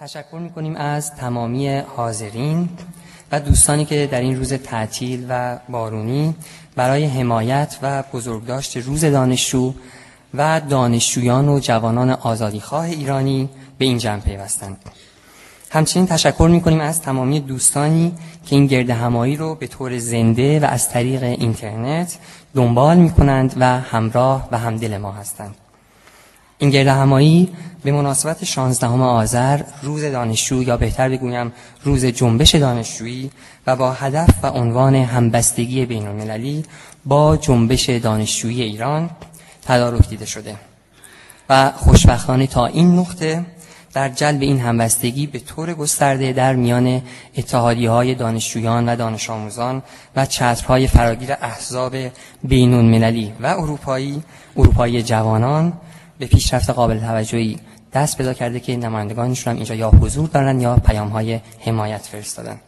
تشکر می‌کنیم از تمامی حاضرین و دوستانی که در این روز تعطیل و بارونی برای حمایت و بزرگداشت روز دانشجو و دانشجویان و جوانان آزادیخواه ایرانی به این جمع پیوستند. همچنین تشکر می‌کنیم از تمامی دوستانی که این گرد همایی رو به طور زنده و از طریق اینترنت دنبال می‌کنند و همراه و همدل ما هستند. این گرد همایی به مناسبت 16 آذر روز دانشجو یا بهتر بگویم روز جنبش دانشجویی و با هدف و عنوان همبستگی بین المللی با جنبش دانشجویی ایران تدارک دیده شده. و خوشبختانه تا این نقطه در جلب این همبستگی به طور گسترده در میان اتحادی های دانشجویان و دانش آموزان و چترهای فراگیر احزاب بین المللی و اروپایی اروپایی جوانان به پیشرفت قابل توجهی دست پیدا کرده که نمایندگانشون هم اینجا یا حضور دارن یا پیام های حمایت فرستادن.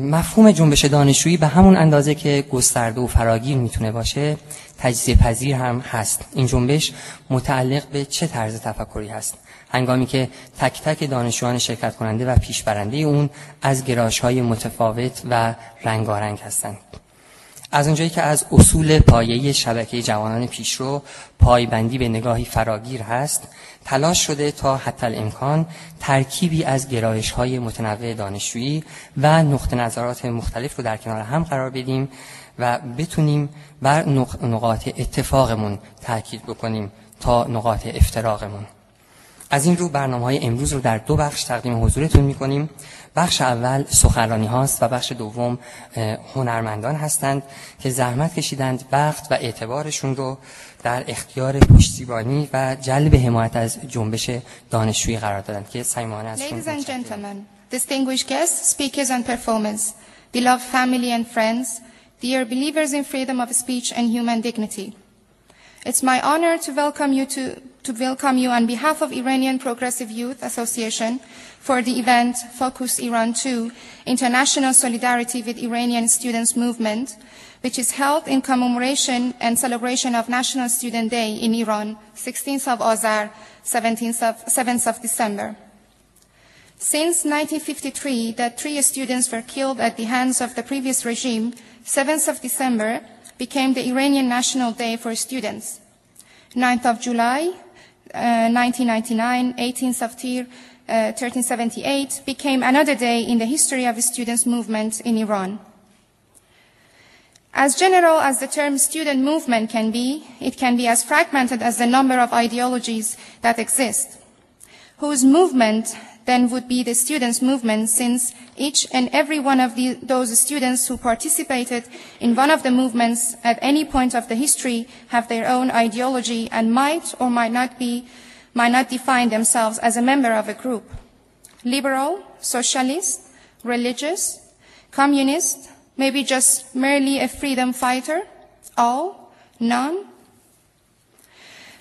مفهوم جنبش دانشجویی به همون اندازه که گسترده و فراگیر می‌تونه باشه تجزیه پذیر هم هست. این جنبش متعلق به چه طرز تفکری هست؟ هنگامی که تک تک دانشجویان شرکت کننده و پیشبرنده اون از گراش های متفاوت و رنگارنگ هستند. از اونجایی که از اصول پایه شبکه جوانان پیشرو پایبندی به نگاهی فراگیر هست تلاش شده تا حتی الامکان ترکیبی از گرایش های متنوع دانشجویی و نقط نظرات مختلف رو در کنار هم قرار بدیم و بتونیم بر نقاط اتفاقمون تاکید بکنیم تا نقاط افتراقمون. از این رو برنامه های امروز رو در دو بخش تقدیم حضورتون می‌کنیم بخش اول سخنرانی هاست و بخش دوم هنرمندان هستند که زحمت کشیدند وقت و اعتبارشون رو در اختیار پشتیبانی و جلب حمایت از جنبش دانشجویی قرار دادند که سیمانه از Ladies and gentlemen, distinguished guests, speakers and performers, beloved family and friends, dear believers in freedom of speech and human dignity. It's my honor to welcome you to, to welcome you on behalf of Iranian Progressive Youth Association for the event Focus Iran 2 International Solidarity with Iranian Students Movement, which is held in commemoration and celebration of National Student Day in Iran, 16th of Azar, 17th of, 7th of December. Since 1953, that three students were killed at the hands of the previous regime, 7th of December became the Iranian National Day for students. 9th of July, uh, 1999, 18th of Tir, 1378 became another day in the history of the students' movement in Iran. As general as the term student movement can be, it can be as fragmented as the number of ideologies that exist, whose movement then would be the students' movement since each and every one of the, those students who participated in one of the movements at any point of the history have their own ideology and might or might not be might not define themselves as a member of a group. Liberal, socialist, religious, communist, maybe just merely a freedom fighter, all, none.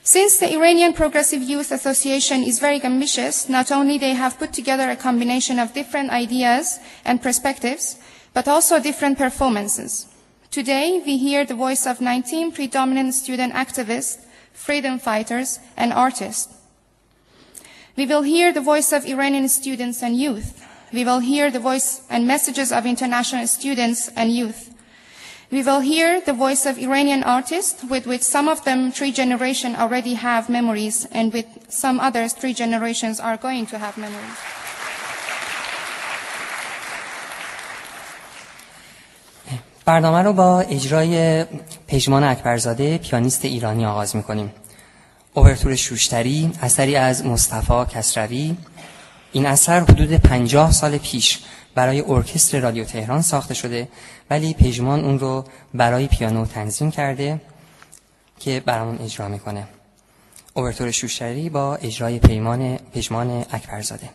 Since the Iranian Progressive Youth Association is very ambitious, not only they have put together a combination of different ideas and perspectives, but also different performances. Today, we hear the voice of 19 predominant student activists, freedom fighters, and artists. We will hear the voice of Iranian students and youth. We will hear the voice and messages of international students and youth. We will hear the voice of Iranian artists with which some of them three generations already have memories and with some others three generations are going to have memories. برنامه رو با اجرای پژمان اکبرزاده پیانیست ایرانی آغاز می‌کنیم اوورتور شوشتری اثری از مصطفی کسروی این اثر حدود پنجاه سال پیش برای ارکستر رادیو تهران ساخته شده ولی پژمان اون رو برای پیانو تنظیم کرده که برامون اجرا می‌کنه. اوورتور شوشتری با اجرای پیمان پژمان اکبرزاده.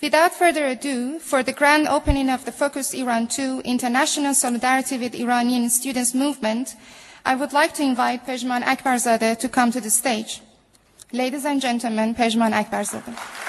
Without further ado, for the grand opening of the Focus Iran 2 International Solidarity with Iranian Students Movement, I would like to invite Pejman Akbarzadeh to come to the stage. Ladies and gentlemen, Pejman Akbarzadeh.